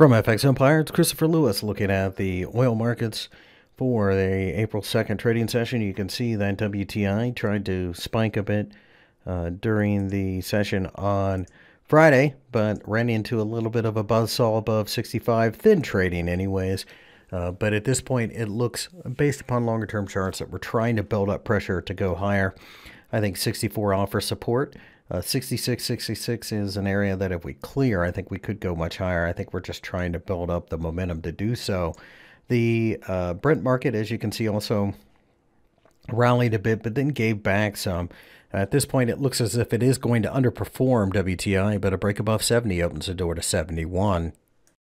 From FX Empire, it's Christopher Lewis looking at the oil markets for the April 2nd trading session. You can see that WTI tried to spike a bit uh, during the session on Friday, but ran into a little bit of a buzzsaw above 65, thin trading, anyways. Uh, but at this point, it looks, based upon longer term charts, that we're trying to build up pressure to go higher. I think 64 offers support. Uh, 66, 66 is an area that if we clear, I think we could go much higher. I think we're just trying to build up the momentum to do so. The uh, Brent market, as you can see, also rallied a bit, but then gave back some. At this point, it looks as if it is going to underperform WTI, but a break above 70 opens the door to 71.